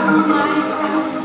Oh my god.